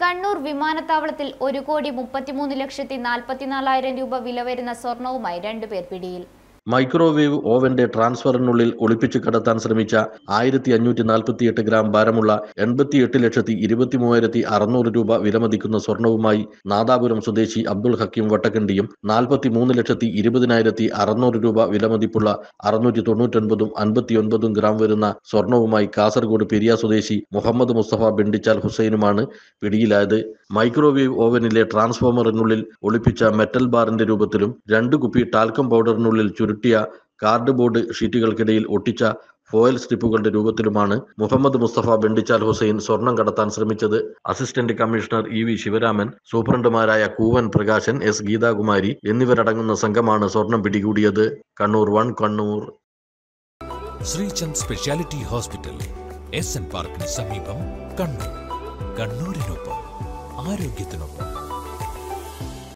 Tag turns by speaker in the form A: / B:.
A: കണ്ണൂർ വിമാനത്താവളത്തിൽ ഒരു കോടി മുപ്പത്തിമൂന്ന് ലക്ഷത്തി നാൽപ്പത്തിനാലായിരം രൂപ വില വരുന്ന സ്വർണവുമായി രണ്ടുപേർ പിടിയിൽ.
B: മൈക്രോവേവ് ഓവന്റെ ട്രാൻസ്ഫറിനുള്ളിൽ ഒളിപ്പിച്ചു കടത്താൻ ശ്രമിച്ച ആയിരത്തി അഞ്ഞൂറ്റി നാൽപ്പത്തിയെട്ട് ഗ്രാം ഭാരമുള്ള എൺപത്തിയെട്ട് ലക്ഷത്തി ഇരുപത്തി മൂവായിരത്തി അറുന്നൂറ് രൂപ വിലമതിക്കുന്ന സ്വർണവുമായി നാദാപുരം സ്വദേശി അബ്ദുൾ ഹക്കീം വട്ടക്കണ്ടിയും നാൽപ്പത്തി മൂന്ന് ലക്ഷത്തി ഇരുപതിനായിരത്തി അറുന്നൂറ് രൂപ വിലമതിപ്പുള്ള അറുന്നൂറ്റി തൊണ്ണൂറ്റൊൻപതും അൻപത്തിയൊൻപതും ഗ്രാം വരുന്ന സ്വർണവുമായി കാസർഗോഡ് പെരിയ സ്വദേശി മുഹമ്മദ് മുസ്തഫ ബെണ്ടിച്ചാൽ ഹുസൈനുമാണ് പിടിയിലായത്. മൈക്രോവേവ് ഓവനിലെ ട്രാൻസ്ഫോമറിനുള്ളിൽ ഒളിപ്പിച്ച മെറ്റൽ ബാറിന്റെ രൂപത്തിലും രണ്ട് കുപ്പി ടാൽക്കം പൗഡറിനുള്ളിൽ ചുരുട്ടിയ കാർഡ് ബോർഡ് ഷീറ്റുകൾക്കിടയിൽ ഒട്ടിച്ച ഫോയൽ സ്ട്രിപ്പുകളുടെ രൂപത്തിലുമാണ് മുഹമ്മദ് മുസ്തഫ ബെണ്ടിച്ചാൽ ഹുസൈൻ സ്വർണം കടത്താൻ ശ്രമിച്ചത്. Assistant commissioner E V Sivaraman സൂപ്രണ്ടുമാരായ Koovan Prakashan S Geethakumari എന്നിവരടങ്ങുന്ന സംഘമാണ് സ്വർണം പിടികൂടിയത്. Kannur one Kannur.
C: Sreechand speciality hospital S N പാർക്കിന് സമീപം കണ്ണൂർ. കണ്ണൂരിനൊപ്പം ആരോഗ്യത്തിനൊപ്പം.